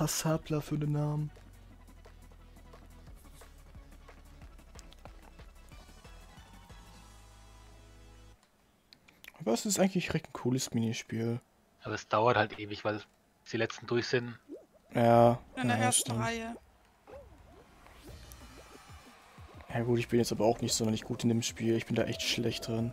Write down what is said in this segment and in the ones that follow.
passabler für den Namen. Aber es ist eigentlich recht ein cooles Minispiel. Aber es dauert halt ewig, weil die letzten durch sind. Ja. In der ja, ersten stimmt. Reihe. Ja gut, ich bin jetzt aber auch nicht sonderlich gut in dem Spiel. Ich bin da echt schlecht drin.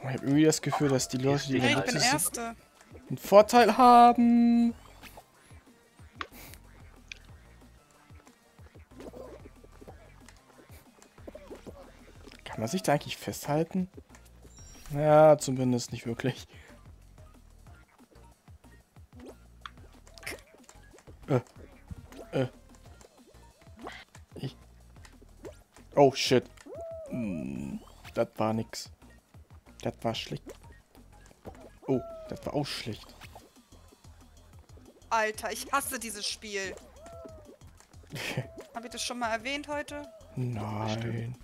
Ich habe irgendwie das Gefühl, dass die Leute, die Ja, ich bin sitzen, Erste. Einen Vorteil haben. Kann man sich da eigentlich festhalten? Ja, zumindest nicht wirklich. Äh. Äh. Ich. Oh shit. Hm, das war nix. Das war schlecht. Das war auch schlecht. Alter, ich hasse dieses Spiel. Habe ich das schon mal erwähnt heute? Nein.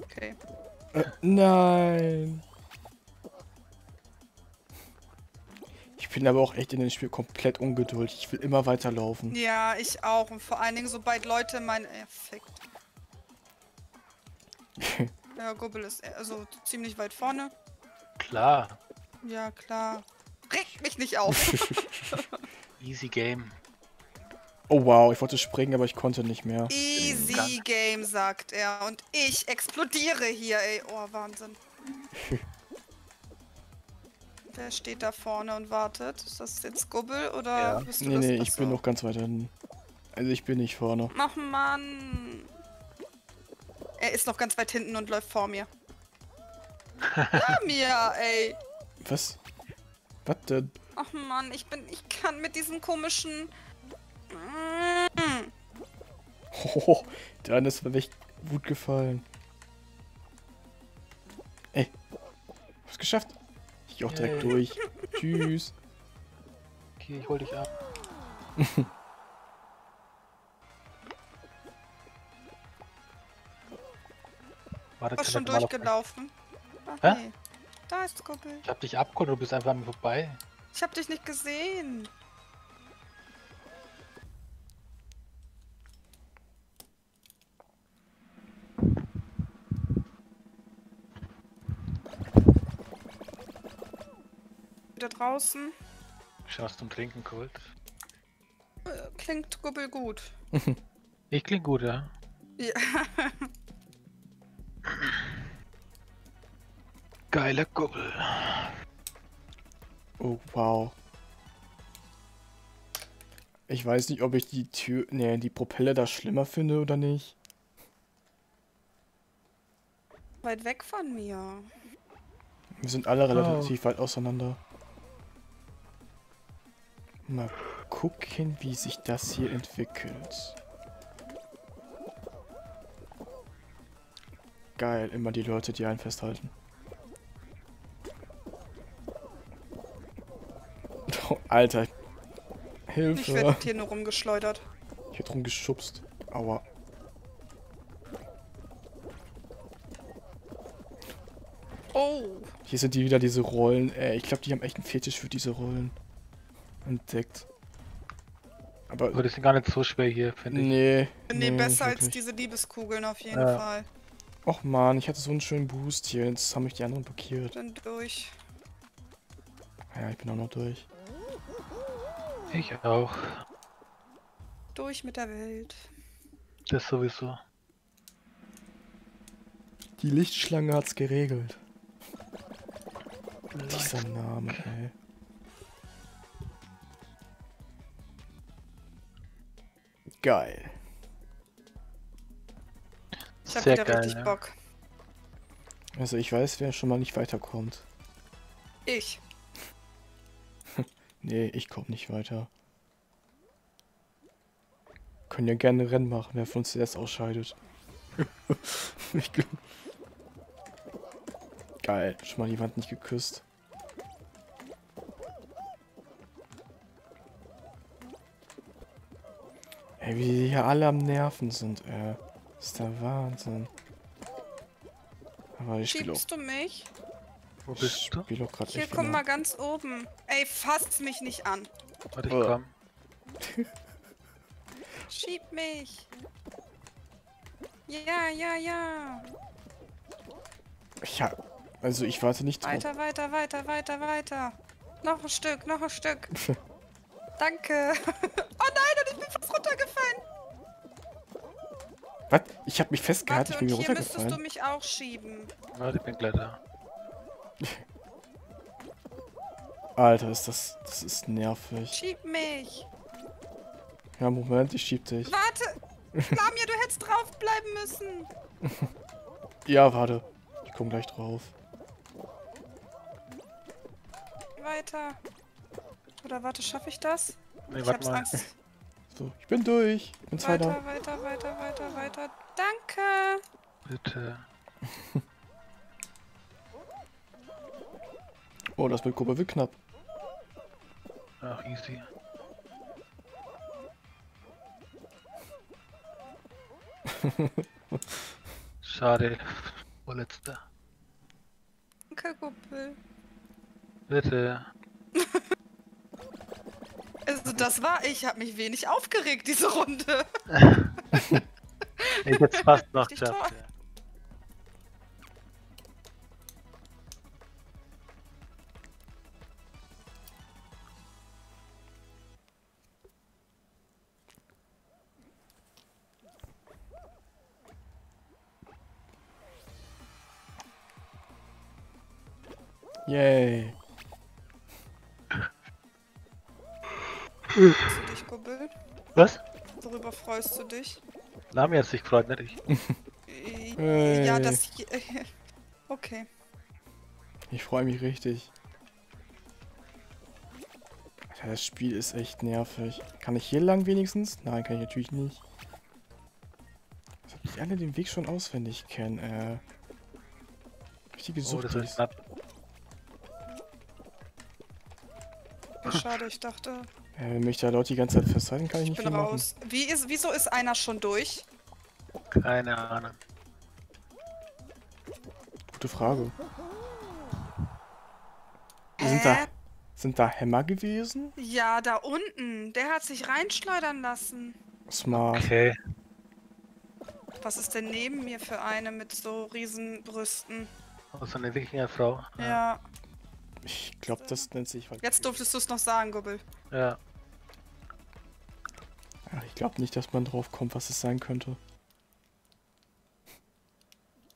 Okay. Äh, nein. Ich bin aber auch echt in dem Spiel komplett ungeduldig. Ich will immer weiterlaufen. Ja, ich auch. Und vor allen Dingen, sobald Leute mein. Ja, fickt. Ja, Gubbel ist also ziemlich weit vorne. Klar, Ja, klar. Regt mich nicht auf. easy game. Oh wow, ich wollte springen, aber ich konnte nicht mehr. Easy Game, sagt er. Und ich explodiere hier, ey. Oh, Wahnsinn. Wer steht da vorne und wartet? Ist das jetzt Gubbel oder Ja. bist du Nee, das? nee, ich bin so. noch ganz weit hinten. Also ich bin nicht vorne. Ach Mann. Er ist noch ganz weit hinten und läuft vor mir. Ja, mir, ey. Was? Was denn? Ach Mann, ich bin. Ich kann mit diesen komischen. Oh, dann ist mir echt gut gefallen. Ey, hab's geschafft. Ich geh auch direkt Yay. durch. Tschüss. Okay, ich hol dich ab. Warte, Was kann schon durchgelaufen? Ach Hä? nee. Da ist Gubbel. Ich hab dich abgeholt, du bist einfach an mir vorbei. Ich hab dich nicht gesehen. Wieder draußen. Ich was zum Trinken geholt. Äh, Klingt Gubbel gut. Ich klingt gut, ja. Ja. Geiler Kuppel. Oh, wow. Ich weiß nicht, ob ich die Tür, nee, die Propeller da schlimmer finde oder nicht. Weit weg von mir. Wir sind alle relativ weit auseinander. Mal gucken, wie sich das hier entwickelt. Geil, immer die Leute, die einen festhalten. Alter. Ich Hilfe. werde hier nur rumgeschleudert. Ich werd rumgeschubst. Aua. Oh. Hier sind die wieder diese Rollen. Äh, ich glaube, die haben echt einen Fetisch für diese Rollen entdeckt. Aber Aber die sind gar nicht so schwer hier, finde ich. nee. Nee, besser nicht als wirklich. diese Liebeskugeln auf jeden Ja. Fall. Och man, ich hatte so einen schönen Boost hier. Jetzt haben mich die anderen blockiert. Bin durch. Ja, ich bin auch noch durch. Ich auch. Durch mit der Welt. Das sowieso. Die Lichtschlange hat's geregelt. Dieser Name, ey. Geil. Ich hab Sehr wieder geil, richtig ja. Bock. Also ich weiß, wer schon mal nicht weiterkommt. Ich. Nee, ich komm nicht weiter. Können ja gerne Rennen machen, wer von uns zuerst ausscheidet. Geil, schon mal die Wand nicht geküsst. Ey, wie die hier alle am Nerven sind, ey. Das ist der Wahnsinn. Aber ich. Schiebst du mich? Wo bist du? Hier, guck wieder. mal ganz oben. Ey, fasst mich nicht an. Warte, ich Äh. komm. Schieb mich. Ja, ja, ja. Ja, also ich warte nicht drauf. Weiter, weiter, weiter, weiter, weiter. Noch ein Stück, noch ein Stück. Danke. Oh nein, und ich bin fast runtergefallen. Was? Ich habe mich festgehalten, Warte, ich bin und mir hier müsstest du runtergefallen. mich auch schieben. Warte, ich bin gleich da. Alter, ist das, das ist nervig. Schieb mich. Ja, Moment, ich schieb dich. Warte. Lamia, du hättest draufbleiben müssen. Ja, warte. Ich komm gleich drauf. Weiter. Oder warte, schaffe ich das? Nee, ich warte hab's mal. Angst. So, ich bin durch. Ich bin Zweiter. Weiter, weiter, weiter, weiter, weiter. Danke. Bitte. Oh, das mit Gruppe wird knapp. Ach, easy. Schade. Vorletzter. Danke. Bitte. Also das war, ich habe mich wenig aufgeregt, diese Runde. Ich hätte fast noch geschafft. Yay. Freust du dich, Kuppel? Was? Worüber freust du dich? Nami hat sich gefreut, nicht ich. Äh, Ja, Hey. das... Okay. Ich freue mich richtig. Alter, das Spiel ist echt nervig. Kann ich hier lang wenigstens? Nein, kann ich natürlich nicht. Ob die alle den Weg schon auswendig kennen, äh. Richtige Oh, Sucht. das ist knapp. Schade, ich dachte, äh, wenn mich da Leute die ganze Zeit festhalten, kann ich, ich nicht bin viel raus. Wie ist, wieso ist einer schon durch? Keine Ahnung. machen. Gute Frage. Sind da, Hä? sind da Hämmer gewesen? Ja, da unten. Der hat sich reinschleudern lassen. Smart. Okay. Was ist denn neben mir für eine mit so riesen Brüsten? Oh, so eine Wikingerfrau. Ja. Ich glaube, das nennt sich. Jetzt durftest du es noch sagen, Gubbel. Ja. Ich glaube nicht, dass man drauf kommt, was es sein könnte.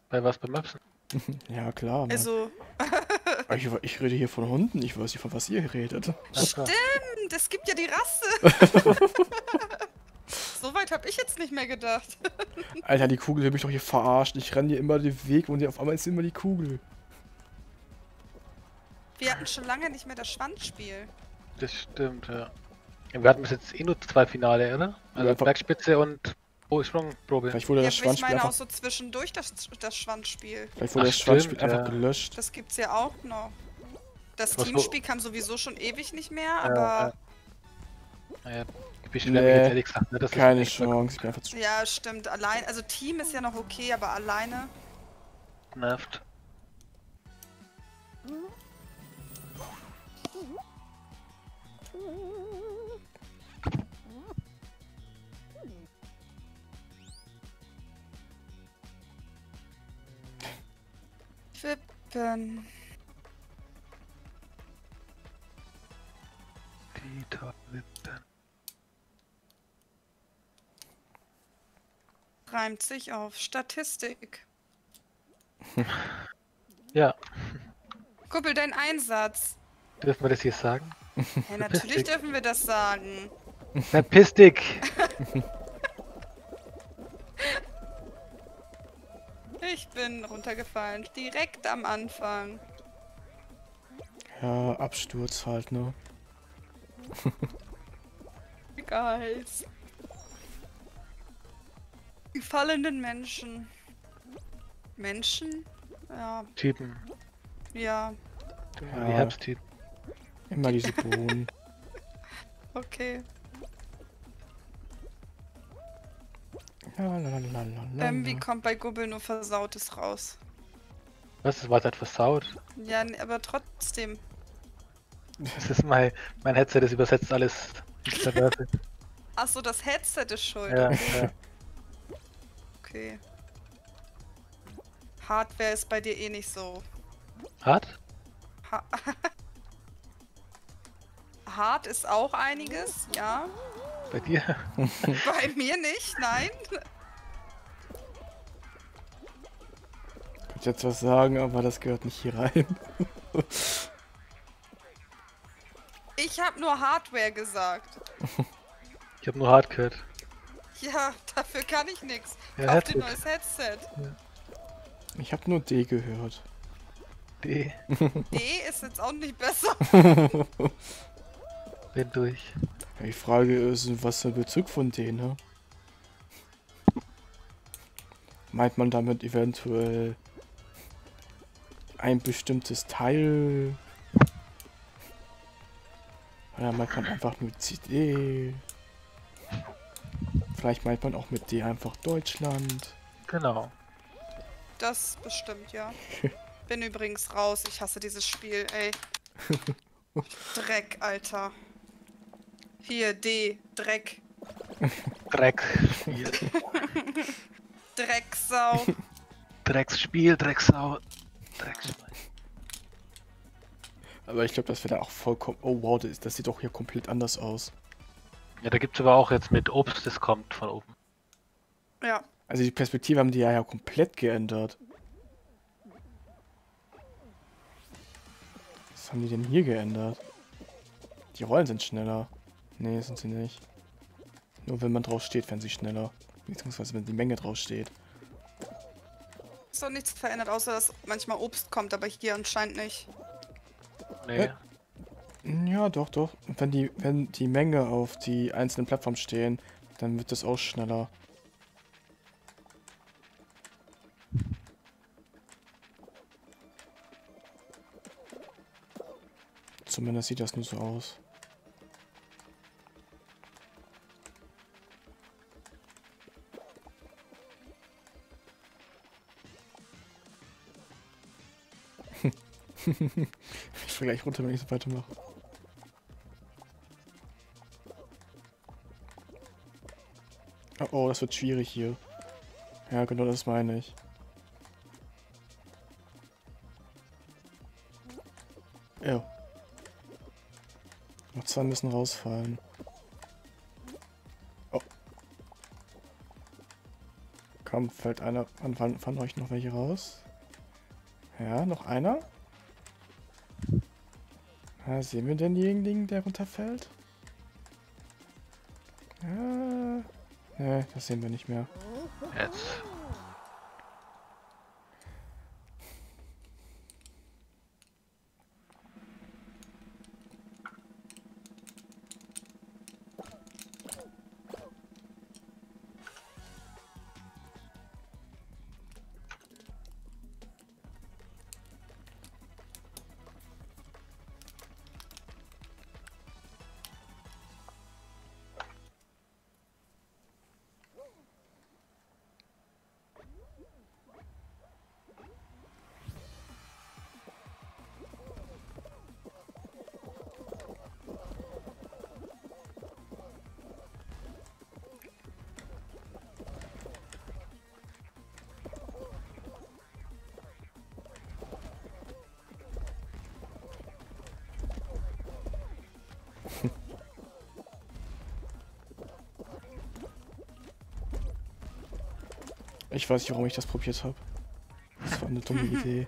Bei was beim Möpsen? Ja, klar. Mann. Also, ich, ich rede hier von Hunden, ich weiß nicht, von was ihr redet. stimmt, es gibt ja die Rasse. so weit habe ich jetzt nicht mehr gedacht. Alter, die Kugel will mich doch hier verarschen. Ich renne hier immer den Weg und auf einmal ist immer die Kugel. Wir hatten schon lange nicht mehr das Schwanzspiel. Das stimmt, ja. ja. Wir hatten bis jetzt eh nur zwei Finale, oder? Also einfach- Bergspitze und oh, Sprungprobe. Vielleicht wurde Ja, das aber ich Schwanzspiel meine auch einfach, so zwischendurch das, das Schwanzspiel. vielleicht wurde Ach, das Schwanzspiel stimmt, einfach ja. gelöscht. Das gibt's ja auch noch. Das Was wo- Teamspiel kam sowieso schon ewig nicht mehr, Ja, aber Naja, ich beschwere Nee, jetzt ehrlich gesagt, ne? Das ist Keine Chance. Ich bin einfach zu ja, stimmt. Allein, also Team ist ja noch okay, aber alleine. Nervt. Wippen. Die Torwippen. Reimt sich auf Statistik. Ja, Kuppel, dein Einsatz. Dürfen wir das hier sagen? Ja, natürlich dürfen wir das sagen. Statistik! Ich bin runtergefallen. Direkt am Anfang. Ja, Absturz halt, ne? Egal. Die fallenden Menschen. Menschen? Ja, Typen. ja, Die Ja. Herbsttypen. Immer diese Bohnen. okay. Ähm, wie kommt bei Gubbel nur Versautes raus? Was, das war etwas versaut? Ja, nee, aber trotzdem. Das ist mein, mein Headset, das übersetzt alles. Achso, das Headset ist schuld. ja, okay. ja. okay. Hardware ist bei dir eh nicht so. Hart? Ha Hart ist auch einiges, ja. Bei dir? Bei mir nicht, nein. Ich könnte jetzt was sagen, aber das gehört nicht hier rein. Ich habe nur Hardware gesagt. Ich habe nur gehört. Ja, dafür kann ich nichts. Ja, Kauf dir ein neues Headset. Ich habe nur D gehört. D. D ist jetzt auch nicht besser. Bin durch. Die Frage ist, was ist der Bezug von D, ne? Meint man damit eventuell ein bestimmtes Teil? Oder meint man einfach nur CD? Vielleicht meint man auch mit D einfach Deutschland. Genau. Das bestimmt, ja. Bin übrigens raus. Ich hasse dieses Spiel, ey. Dreck, Alter. Hier, D. Dreck. Dreck. Spiel. Drecksau. Drecksspiel, Drecksau. Drecksschwein. Aber ich glaube, das wäre da auch vollkommen... Oh wow, das, das sieht doch hier komplett anders aus. Ja, da gibt's aber auch jetzt mit Obst, das kommt von oben. Ja. Also die Perspektive haben die ja, ja komplett geändert. Was haben die denn hier geändert? Die Rollen sind schneller. Nee, sind sie nicht. Nur wenn man drauf steht, werden sie schneller. Beziehungsweise wenn die Menge drauf steht. Ist doch nichts verändert, außer dass manchmal Obst kommt, aber hier anscheinend nicht. Nee. Äh. Ja, doch, doch. Und Wenn die, wenn die Menge auf die einzelnen Plattformen stehen, dann wird das auch schneller. Zumindest sieht das nur so aus. Ich fall gleich runter, wenn ich so weitermache. Oh, oh, das wird schwierig hier. Ja, genau das meine ich. Ja. Noch zwei müssen rausfallen. Oh. Komm, fällt einer von, von euch noch welche raus? Ja, noch einer? Ja, sehen wir denjenigen, der runterfällt? Ja. Ne, das sehen wir nicht mehr. Jetzt. Ich weiß nicht, warum ich das probiert habe. Das war eine dumme Idee.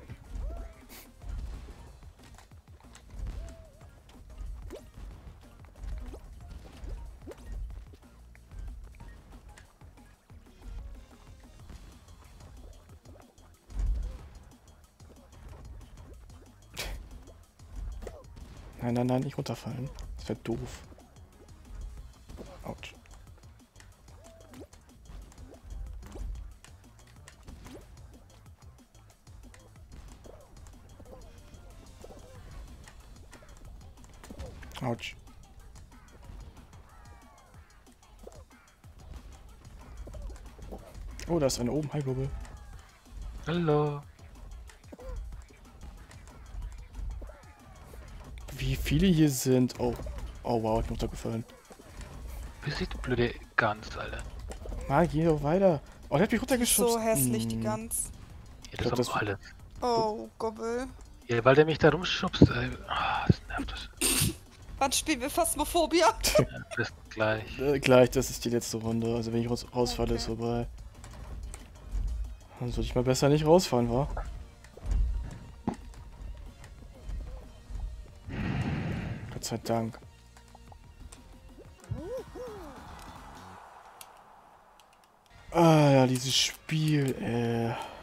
Nein, nein, nein, nicht runterfallen. Das wäre doof. Autsch. Oh, da ist eine oben. Hi, Bubble. Hallo. Wie viele hier sind. Oh. Oh, wow, ich bin runtergefallen. Wie sieht die blöde Gans, Alter? Na, geh doch weiter. Oh, der hat mich runtergeschubst. So hässlich, die Gans. Ja, das glaub, haben das alle. Oh, Gobbel. Ja, weil der mich da rumschubst, ey. Wann spielen wir Phasmophobia? Ja, bis gleich. Äh, gleich, das ist die letzte Runde. Also wenn ich raus, rausfalle, ist Okay. vorbei. Dann sollte ich mal besser nicht rausfahren, wa? Gott sei Dank. Ah ja, dieses Spiel, äh.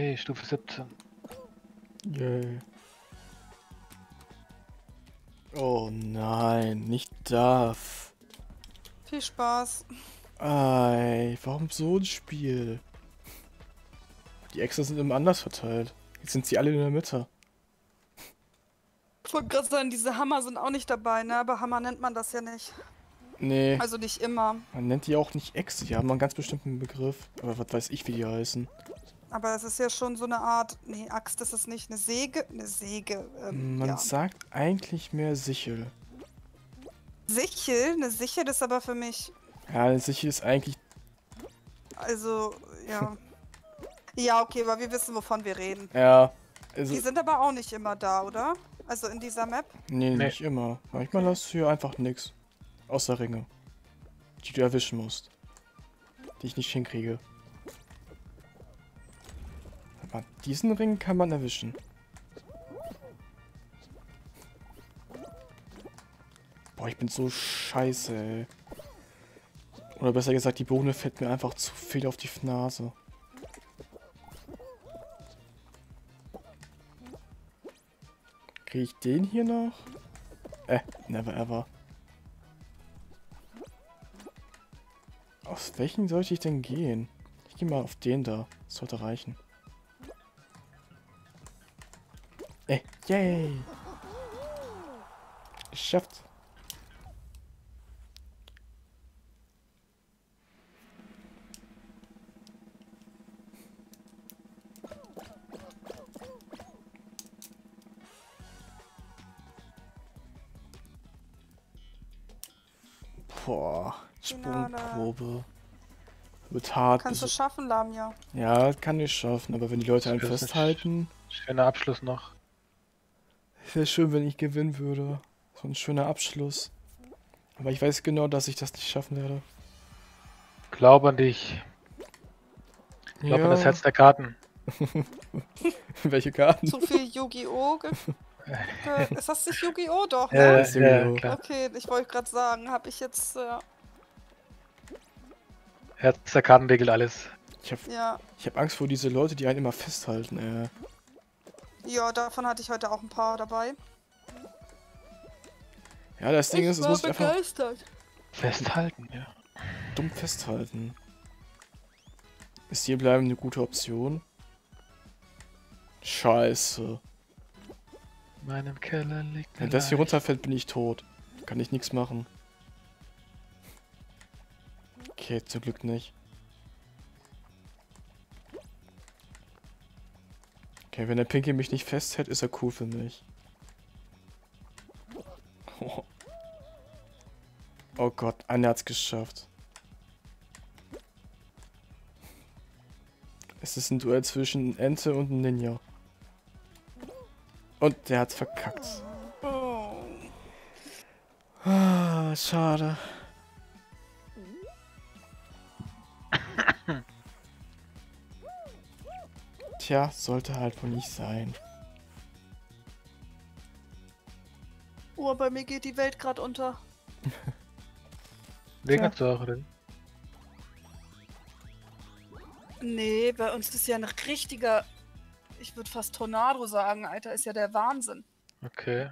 Yay, Stufe 17. Yay. Oh nein, nicht das. Viel Spaß. Ei, warum so ein Spiel? Die Extras sind immer anders verteilt. Jetzt sind sie alle in der Mitte. Ich wollte gerade sagen, diese Hammer sind auch nicht dabei, ne? Aber Hammer nennt man das ja nicht. Nee, Also nicht immer. man nennt die auch nicht Ex, die haben einen ganz bestimmten Begriff. Aber was weiß ich, wie die heißen. Aber es ist ja schon so eine Art. Nee, Axt ist es nicht. Eine Säge. Eine Säge. Ähm, Man ja. sagt eigentlich mehr Sichel. Sichel? Eine Sichel ist aber für mich. Ja, eine Sichel ist eigentlich. Also, ja. ja, okay, aber wir wissen, wovon wir reden. Ja, also. Die sind aber auch nicht immer da, oder? Also in dieser Map. Nee, Nee. nicht immer. Manchmal hast du hier einfach nix. Außer Ringe. Die du erwischen musst. Die ich nicht hinkriege. Aber diesen Ring kann man erwischen. Boah, ich bin so scheiße, ey. Oder besser gesagt, die Bohne fällt mir einfach zu viel auf die Nase. Kriege ich den hier noch? Äh, never ever. Aus welchen sollte ich denn gehen? Ich gehe mal auf den da. Das sollte reichen. Yay! Geschafft. Boah. Sprungprobe. Wird hart. Kannst du schaffen, Lamia. ja, kann ich schaffen, aber wenn die Leute einen festhalten, Schöner Abschluss noch. Wäre schön, wenn ich gewinnen würde. So ein schöner Abschluss. Aber ich weiß genau, dass ich das nicht schaffen werde. Glaub an dich. Glaub an das Herz der Karten. Welche Karten? Zu viel Yu-Gi-Oh! ge- ge- Ist das nicht Yu-Gi-Oh! doch, Ja, ne? ist ja, Yu-Gi-Oh! klar. Okay, ich wollte gerade sagen, habe ich jetzt, äh, Herz der Karten regelt alles. Ich habe ja. ich hab Angst vor diese Leute, die einen immer festhalten. Äh. Ja, davon hatte ich heute auch ein paar dabei. Ja, das Ding ist, es muss ich einfach begeistert. Festhalten, ja. dumm festhalten. Ist hier bleiben eine gute Option? Scheiße. In meinem Keller liegt Wenn das hier runterfällt, bin ich tot. Kann ich nichts machen. Okay, zum Glück nicht. Okay, wenn der Pinky mich nicht festhält, ist er cool für mich. Oh, oh Gott, einer hat's geschafft. Es ist ein Duell zwischen Ente und Ninja. Und der hat's verkackt. Ah, schade. Tja, sollte halt wohl nicht sein. oh, bei mir geht die Welt gerade unter. Wegen der Sache denn? Nee, bei uns ist ja ein richtiger, ich würde fast Tornado sagen, Alter, ist ja der Wahnsinn. Okay.